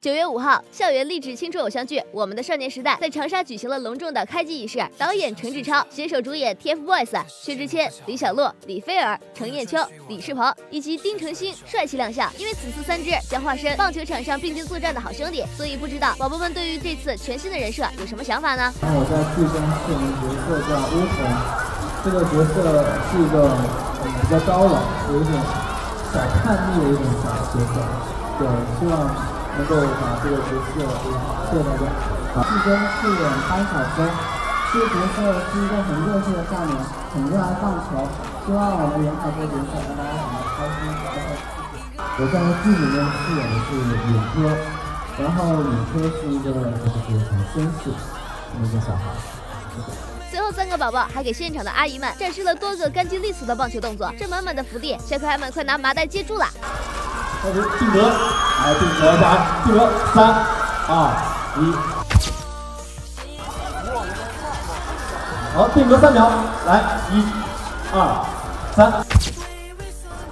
九月五号，校园励志青春偶像剧《我们的少年时代》在长沙举行了隆重的开机仪式。导演陈志超携手主演 TFBOYS 薛之谦、李小璐、李菲儿、程砚秋、李世鹏以及丁程鑫帅气亮相。因为此次三支将化身棒球场上并肩作战的好兄弟，所以不知道宝宝们对于这次全新的人设有什么想法呢？那我在剧中饰演的角色叫乌红，这个角色是一个比较高冷、有一点小叛逆的一种小角色，对，希望。能够把这个角色给谢谢大家。剧中饰演潘晓松，这个角色是一个很热血的少年，很热爱棒球。希望我们演好这个角色，让大家很开心。我在剧里面饰演的是尹科，然后尹科是一个就是很绅士的一个小孩。随后，三个宝宝还给现场的阿姨们展示了多个干净利索的棒球动作，这满满的福利，小可爱们快拿麻袋接住了！开始定格，来定格一下，定格，三、二、一，好，定格三秒，来，一、二、三，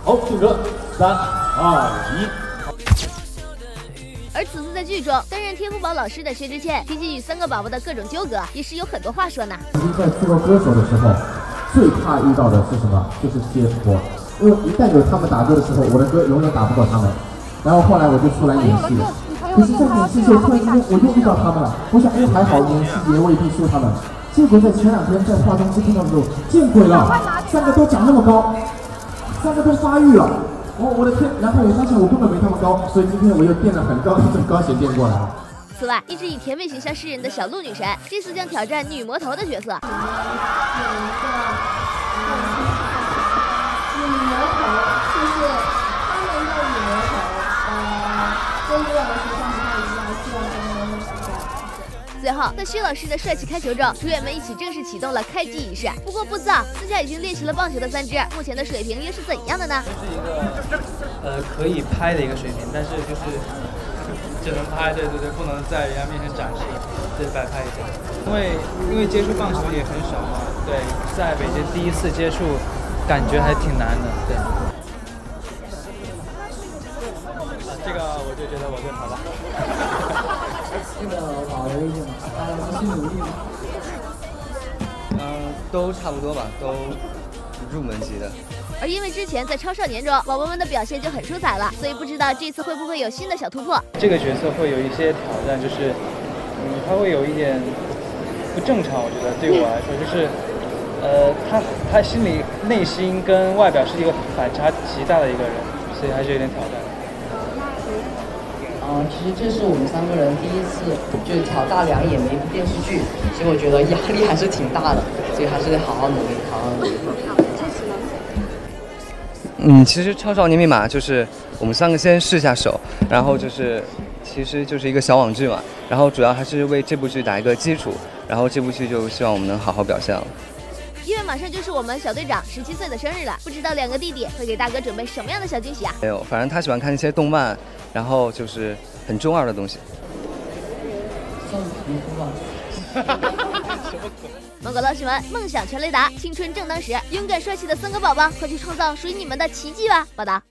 好，定格，三、二、一。而此次在剧中担任天赋宝老师的薛之谦，提起与三个宝宝的各种纠葛，也是有很多话说呢。曾经在做歌手的时候，最怕遇到的是什么？就是接活。因为一旦有他们打歌的时候，我的歌永远打不过他们。然后后来我就出来演戏了。可是，在演戏的时候，突然之间我又遇到他们了。我想，哎，还好演戏也未必输他们。结果在前两天在化妆师看到的时候，见鬼了！三个都长那么高，三个都发育了。我我的天！然后我发现我根本没他们高，所以今天我又垫了很高的高鞋垫过来。此外，一直以甜美形象示人的小鹿女神，这次将挑战女魔头的角色。最后，在薛老师的帅气开球中，主演们一起正式启动了开机仪式。不过不知道，私下已经练习了棒球的三只，目前的水平又是怎样的呢？是一个呃可以拍的一个水平，但是就是只能拍，对对对，不能在人家面前展示，对摆拍一下。因为因为接触棒球也很少嘛，对，在北京第一次接触，感觉还挺难的，对。这个我就觉得我最好了。这个保留一点，大家继续努力吗？嗯，都差不多吧，都入门级的。而因为之前在超少年中，宝宝们的表现就很出彩了，所以不知道这次会不会有新的小突破。这个角色会有一些挑战，就是嗯，他会有一点不正常，我觉得对我来说，就是呃，他他心里内心跟外表是一个反差极大的一个人，所以还是有点挑战。嗯，其实这是我们三个人第一次就是挑大梁演的一部电视剧，所以我觉得压力还是挺大的，所以还是得好好努力，好好努力。嗯，其实《超少年密码》就是我们三个先试下手，然后就是其实就是一个小网剧嘛，然后主要还是为这部剧打一个基础，然后这部剧就希望我们能好好表现了。因为马上就是我们小队长十七岁的生日了，不知道两个弟弟会给大哥准备什么样的小惊喜啊？没有，反正他喜欢看一些动漫，然后就是很中二的东西。芒果老师们，梦想全雷达，青春正当时，勇敢帅气的三个宝宝，快去创造属于你们的奇迹吧！报道。